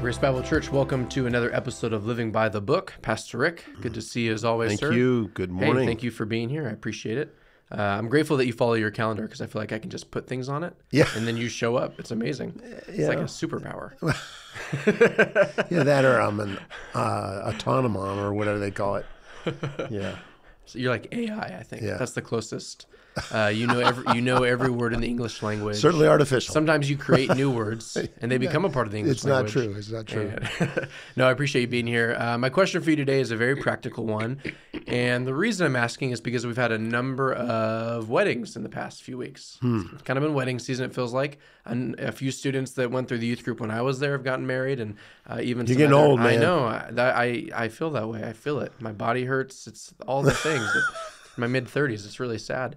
Grace Bible Church, welcome to another episode of Living by the Book. Pastor Rick, good to see you as always, Thank sir. you. Good Hey, morning. thank you for being here. I appreciate it. Uh, I'm grateful that you follow your calendar because I feel like I can just put things on it. Yeah. And then you show up. It's amazing. It's like a superpower. Yeah, that or I'm an uh, autonomon or whatever they call it. Yeah. So you're like AI, I think. Yeah. That's the closest. Uh, you know every you know every word in the English language. Certainly artificial. Sometimes you create new words and they become a part of the English it's not language. true. It's not true. And- no, I appreciate you being here. Uh, my question for you today is a very practical one. And the reason I'm asking is because we've had a number of weddings in the past few weeks. Hmm. It's kind of been wedding season, it feels like. And a few students that went through the youth group when I was there have gotten married. And uh, even You're getting other- old, I know. I, I, I feel that way. I feel it. My body hurts. It's all the things. my mid 30s. It's really sad.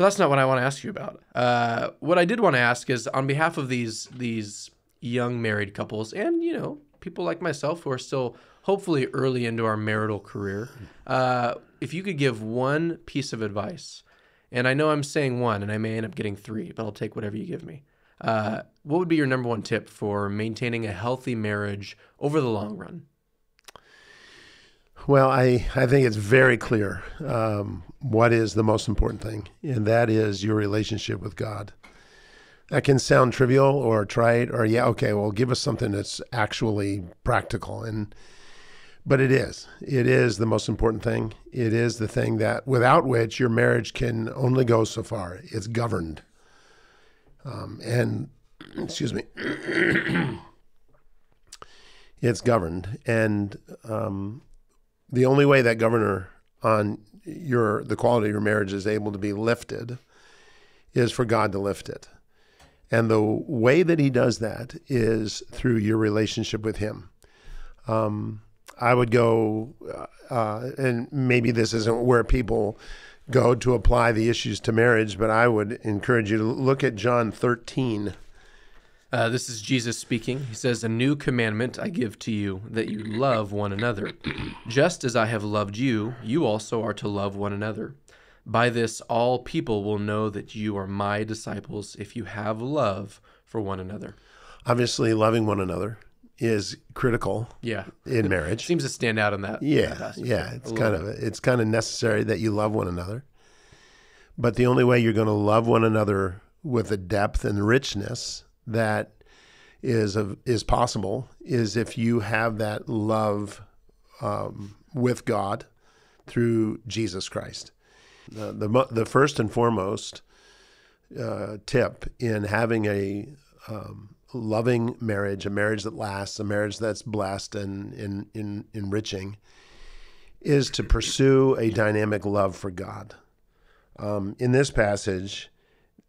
But that's not what I want to ask you about. Uh, what I did want to ask is on behalf of these these young married couples and you know people like myself who are still hopefully early into our marital career, uh, if you could give one piece of advice, and I know I'm saying one, and I may end up getting three, but I'll take whatever you give me. Uh, what would be your number one tip for maintaining a healthy marriage over the long run? Well, I, I think it's very clear um, what is the most important thing, and that is your relationship with God. That can sound trivial or trite, or yeah, okay, well, give us something that's actually practical, and but it is. It is the most important thing. It is the thing that without which your marriage can only go so far. It's governed, um, and excuse me, it's governed, and um, the only way that governor on your the quality of your marriage is able to be lifted is for God to lift it. And the way that he does that is through your relationship with him. Um, I would go, uh, and maybe this isn't where people go to apply the issues to marriage, but I would encourage you to look at John 13. Uh, this is Jesus speaking. He says, A new commandment I give to you, that you love one another. Just as I have loved you, you also are to love one another. By this, all people will know that you are my disciples if you have love for one another. Obviously, loving one another is critical Yeah. in marriage. Seems to stand out in that. Yeah, that yeah, it's kind of it's kind of necessary that you love one another. But the only way you're going to love one another with a depth and richness that is is possible is if you have that love um, with God through Jesus Christ. The the, the first and foremost uh, tip in having a um, loving marriage, a marriage that lasts, a marriage that's blessed and in, enriching, is to pursue a dynamic love for God. Um, in this passage,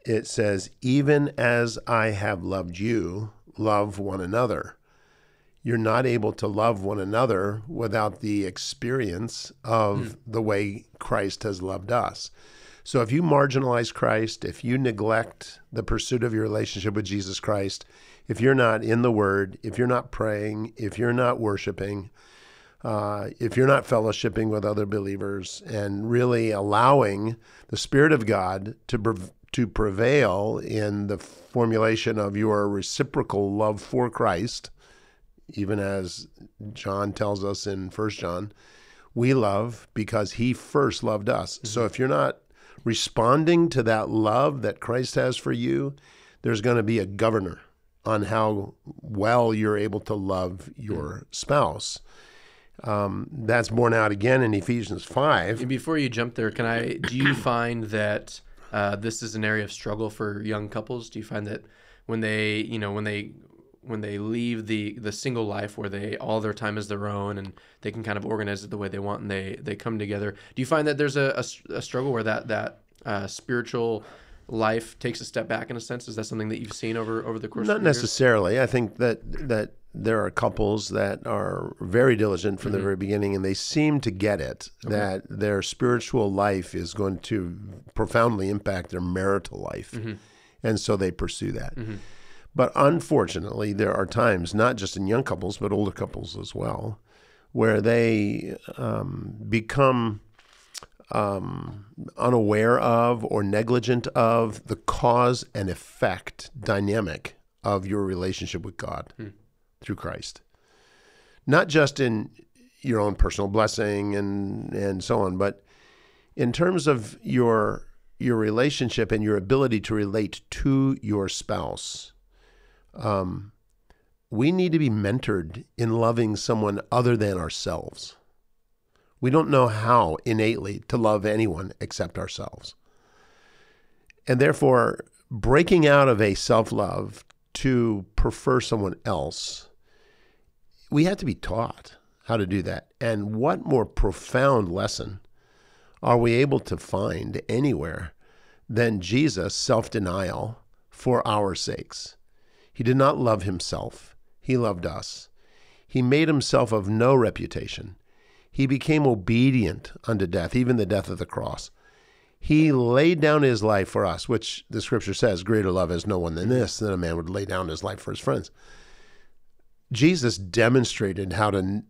it says, Even as I have loved you, love one another. You're not able to love one another without the experience of the way Christ has loved us. So if you marginalize Christ, if you neglect the pursuit of your relationship with Jesus Christ, if you're not in the Word, if you're not praying, if you're not worshiping, uh, if you're not fellowshipping with other believers and really allowing the Spirit of God to to prevail in the formulation of your reciprocal love for Christ, even as John tells us in First John, we love because He first loved us. So if you're not responding to that love that Christ has for you, there's going to be a governor on how well you're able to love your spouse. Um, that's borne out again in Ephesians 5. And before you jump there, can I? Do you find that uh, this is an area of struggle for young couples? Do you find that when they, you know, when they when they leave the the single life where they all their time is their own and they can kind of organize it the way they want and they they come together, do you find that there's a, a, a struggle where that that uh, spiritual life takes a step back in a sense? Is that something that you've seen over over the course? Not years? necessarily. I think that that there are couples that are very diligent from Mm-hmm. the very beginning, and they seem to get it that their spiritual life is going to profoundly impact their marital life, Mm-hmm. and so they pursue that. But unfortunately, there are times, not just in young couples, but older couples as well, where they um, become um, unaware of or negligent of the cause and effect dynamic of your relationship with God. Through Christ. Not just in your own personal blessing and and so on, but in terms of your your relationship and your ability to relate to your spouse. Um, we need to be mentored in loving someone other than ourselves. We don't know how innately to love anyone except ourselves. And therefore, breaking out of a self love to prefer someone else, we have to be taught how to do that. And what more profound lesson are we able to find anywhere than Jesus' self denial for our sakes? He did not love himself, he loved us. He made himself of no reputation. He became obedient unto death, even the death of the cross. He laid down his life for us, which the scripture says, greater love has no one than this, that a man would lay down his life for his friends. Jesus demonstrated how to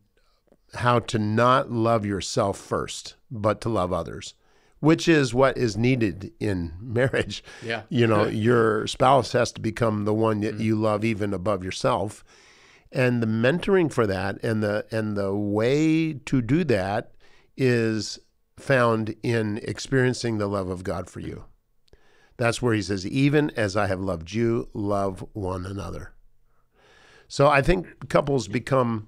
how to not love yourself first, but to love others, which is what is needed in marriage. Yeah. You know, your spouse has to become the one that mm-hmm. you love even above yourself. And the mentoring for that and the and the way to do that is found in experiencing the love of God for you. That's where he says, even as I have loved you, love one another. So I think couples become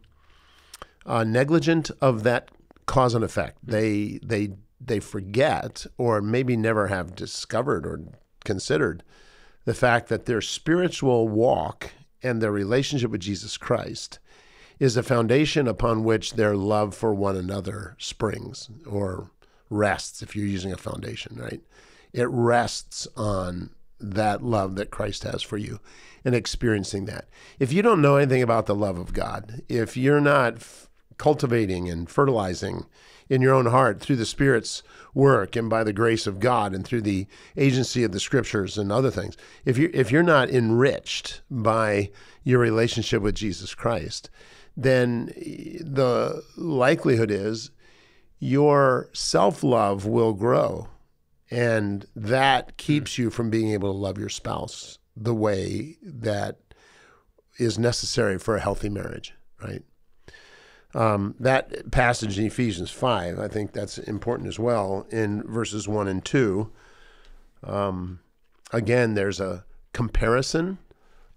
uh, negligent of that cause and effect. They they they forget, or maybe never have discovered or considered, the fact that their spiritual walk and their relationship with Jesus Christ is a foundation upon which their love for one another springs or rests. If you're using a foundation, right, it rests on that love that Christ has for you and experiencing that. If you don't know anything about the love of God, if you're not f- cultivating and fertilizing in your own heart through the Spirit's work and by the grace of God and through the agency of the Scriptures and other things, if you if you're not enriched by your relationship with Jesus Christ, then eh, the likelihood is your self love will grow, and that keeps you from being able to love your spouse the way that is necessary for a healthy marriage, right? Um, that passage in Ephesians 5, I think that's important as well in verses 1 and 2. Um, again, there's a comparison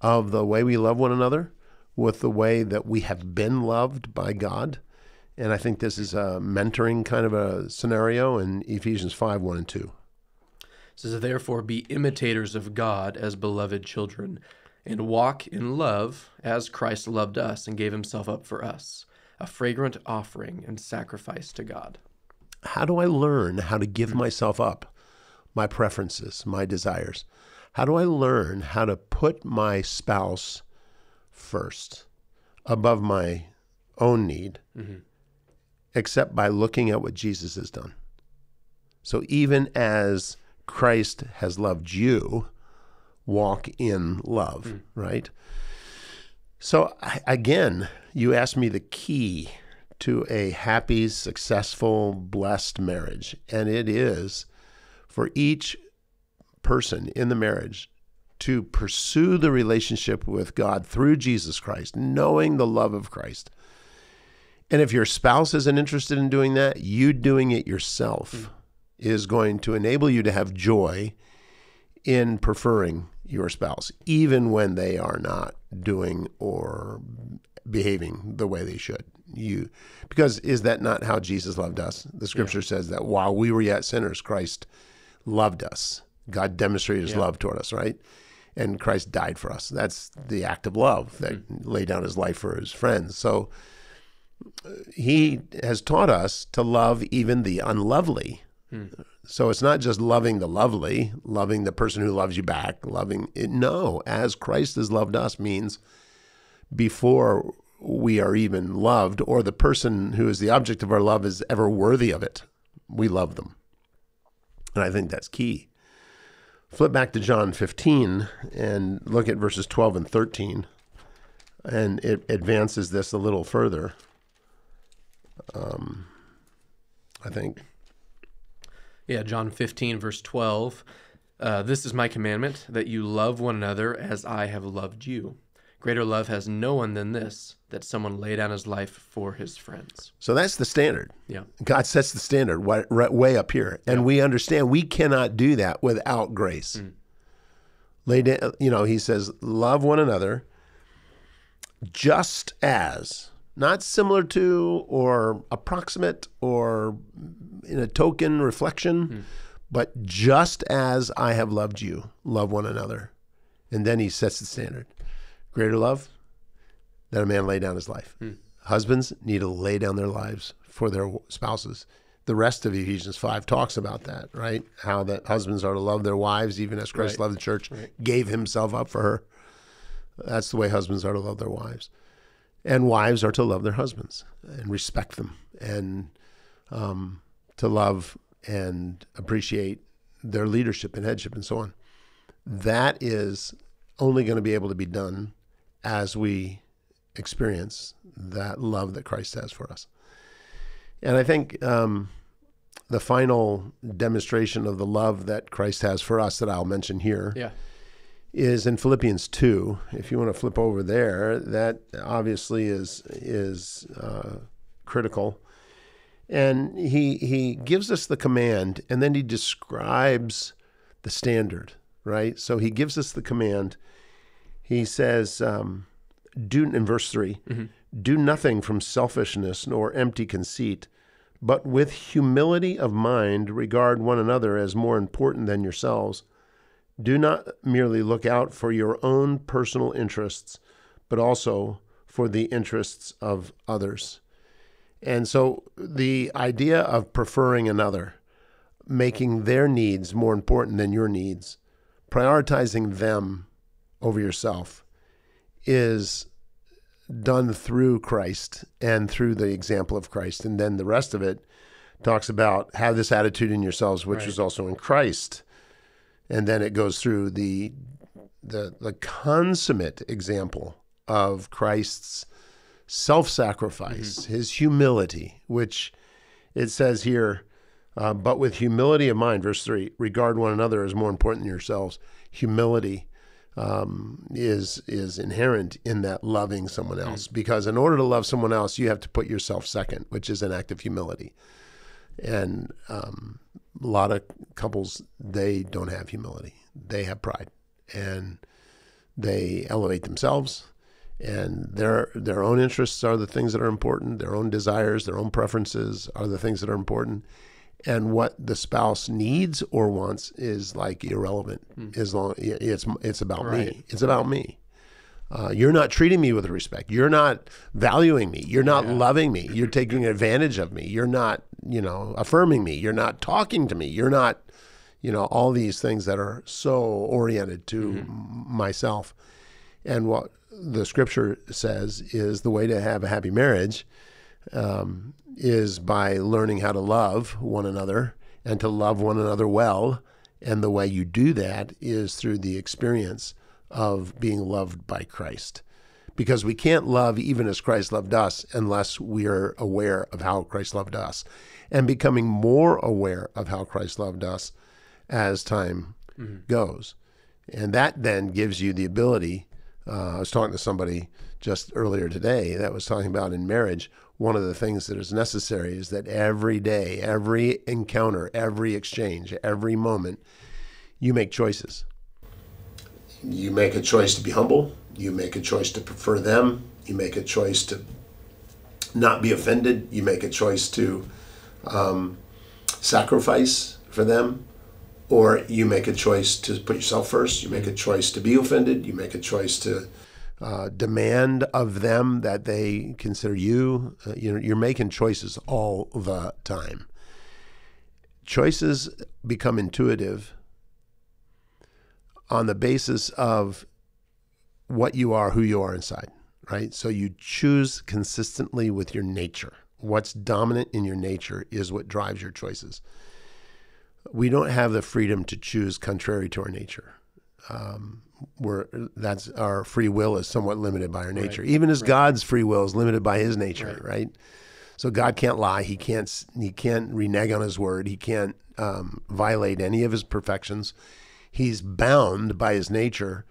of the way we love one another with the way that we have been loved by God. And I think this is a mentoring kind of a scenario in Ephesians 5 1 and 2. Says, Therefore, be imitators of God as beloved children, and walk in love as Christ loved us and gave himself up for us, a fragrant offering and sacrifice to God. How do I learn how to give myself up, my preferences, my desires? How do I learn how to put my spouse first above my own need, except by looking at what Jesus has done? So even as Christ has loved you, walk in love, hmm. right? So again, you asked me the key to a happy, successful, blessed marriage, and it is for each person in the marriage to pursue the relationship with God through Jesus Christ, knowing the love of Christ. And if your spouse isn't interested in doing that, you doing it yourself hmm. Is going to enable you to have joy in preferring your spouse, even when they are not doing or behaving the way they should. You, because is that not how Jesus loved us? The Scripture says that while we were yet sinners, Christ loved us. God demonstrated His Yeah. love toward us, right? And Christ died for us. That's the act of love that laid down His life for His friends. So uh, He has taught us to love even the unlovely. So it's not just loving the lovely, loving the person who loves you back, loving it. No, as Christ has loved us means before we are even loved or the person who is the object of our love is ever worthy of it, we love them. And I think that's key. Flip back to John 15 and look at verses 12 and 13. And it advances this a little further. Um, I think. Yeah, John 15, verse 12. Uh, this is my commandment, that you love one another as I have loved you. Greater love has no one than this, that someone lay down his life for his friends. So that's the standard. Yeah. God sets the standard way, way up here, and we understand we cannot do that without grace. Lay down, you know, he says, love one another, just as, not similar to, or approximate, or in a token reflection, hmm. but just as I have loved you, love one another. And then he sets the standard. Greater love that a man lay down his life. Hmm. Husbands need to lay down their lives for their spouses. The rest of Ephesians 5 talks about that, right? How that husbands are to love their wives, even as Christ Right. loved the church, gave himself up for her. That's the way husbands are to love their wives. And wives are to love their husbands and respect them and um, to love and appreciate their leadership and headship and so on. That is only going to be able to be done as we experience that love that Christ has for us. And I think um, the final demonstration of the love that Christ has for us that I'll mention here Yeah. Is in Philippians 2. If you want to flip over there, that obviously is is uh, critical. And he he gives us the command, and then he describes the standard, right? So he gives us the command. He says, um, "Do in verse 3 do nothing from selfishness nor empty conceit." But with humility of mind, regard one another as more important than yourselves. Do not merely look out for your own personal interests, but also for the interests of others. And so the idea of preferring another, making their needs more important than your needs, prioritizing them over yourself, is done through Christ and through the example of Christ. And then the rest of it talks about have this attitude in yourselves, which Right. is also in Christ and then it goes through the the the consummate example of Christ's self-sacrifice, his humility, which it says here, uh, but with humility of mind, verse three, regard one another as more important than yourselves. Humility um, is is inherent in that loving someone else, because in order to love someone else, you have to put yourself second, which is an act of humility. And um, a lot of couples they don't have humility. They have pride and they elevate themselves and their their own interests are the things that are important. Their own desires their own preferences are the things that are important. And what the spouse needs or wants is like irrelevant. As long it's it's about me. It's about me. Uh, you're not treating me with respect. You're not valuing me. You're not loving me. You're taking advantage of me. You're not, you know, affirming me. You're not talking to me. You're not, you know, all these things that are so oriented to m- myself. And what the scripture says is the way to have a happy marriage um, is by learning how to love one another and to love one another well. And the way you do that is through the experience of being loved by Christ. Because we can't love even as Christ loved us unless we are aware of how Christ loved us and becoming more aware of how Christ loved us as time goes. And that then gives you the ability. Uh, I was talking to somebody just earlier today that was talking about in marriage, one of the things that is necessary is that every day, every encounter, every exchange, every moment, you make choices. You make a choice to be humble. You make a choice to prefer them. You make a choice to not be offended. You make a choice to um, sacrifice for them. Or you make a choice to put yourself first. You make a choice to be offended. You make a choice to uh, demand of them that they consider you. Uh, you know, you're making choices all the time. Choices become intuitive on the basis of what you are, who you are inside, right? So you choose consistently with your nature. What's dominant in your nature is what drives your choices. We don't have the freedom to choose contrary to our nature. Um, we're, that's our free will is somewhat limited by our nature, even as God's free will is limited by His nature, right? So God can't lie. He can't. He can't renege on His word. He can't um, violate any of His perfections. He's bound by His nature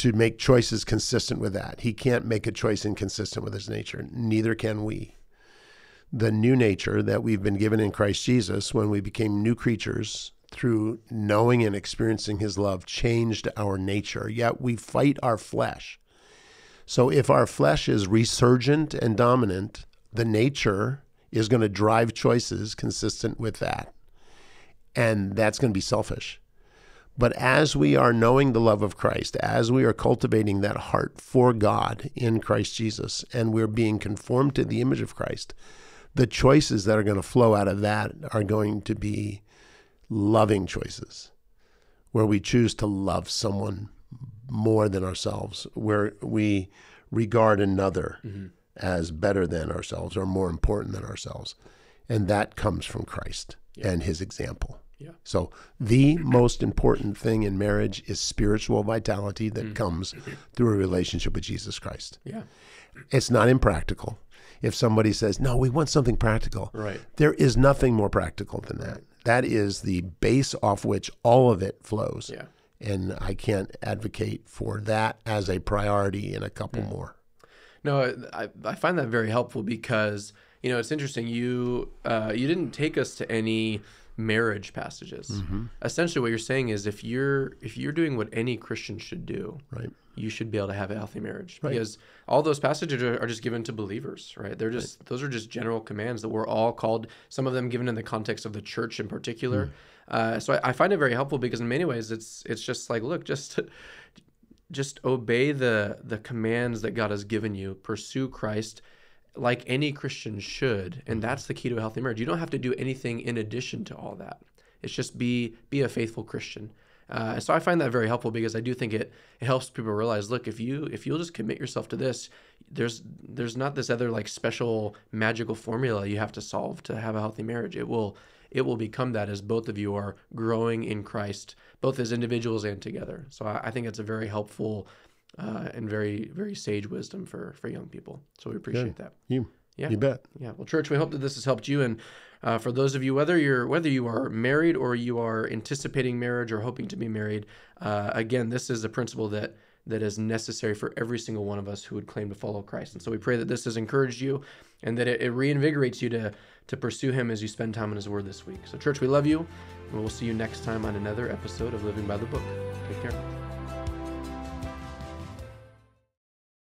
to make choices consistent with that. He can't make a choice inconsistent with his nature. Neither can we. The new nature that we've been given in Christ Jesus when we became new creatures through knowing and experiencing his love changed our nature. Yet we fight our flesh. So if our flesh is resurgent and dominant, the nature is going to drive choices consistent with that. And that's going to be selfish. But as we are knowing the love of Christ, as we are cultivating that heart for God in Christ Jesus, and we're being conformed to the image of Christ, the choices that are going to flow out of that are going to be loving choices, where we choose to love someone more than ourselves, where we regard another mm-hmm. as better than ourselves or more important than ourselves. And that comes from Christ yeah. and his example. Yeah. So the most important thing in marriage is spiritual vitality that mm. comes through a relationship with Jesus Christ. Yeah. It's not impractical. If somebody says, "No, we want something practical." Right. There is nothing more practical than that. That is the base off which all of it flows. Yeah. And I can't advocate for that as a priority in a couple mm. more. No, I, I find that very helpful because you know it's interesting. You uh, you didn't take us to any marriage passages. Mm-hmm. Essentially, what you're saying is if you're if you're doing what any Christian should do, right, you should be able to have a healthy marriage right. because all those passages are, are, just given to believers, right? They're just right. those are just general commands that we're all called. Some of them given in the context of the church in particular. Mm. Uh, so I, I, find it very helpful because in many ways it's it's just like look just. just obey the the commands that God has given you. Pursue Christ like any Christian should, and mm-hmm. that's the key to a healthy marriage. You don't have to do anything in addition to all that. It's just be be a faithful Christian. Uh, so I find that very helpful because I do think it it helps people realize, look, if you if you'll just commit yourself to this, there's there's not this other like special magical formula you have to solve to have a healthy marriage. It will it will become that as both of you are growing in Christ, both as individuals and together. So I, I think it's a very helpful uh, and very very sage wisdom for for young people. So we appreciate that. You yeah you bet. Yeah. Well, church, we hope that this has helped you and. Uh, for those of you, whether you're whether you are married or you are anticipating marriage or hoping to be married, uh, again, this is a principle that that is necessary for every single one of us who would claim to follow Christ. And so we pray that this has encouraged you and that it, it reinvigorates you to to pursue Him as you spend time in His Word this week. So, church, we love you, and we'll see you next time on another episode of Living by the Book. Take care.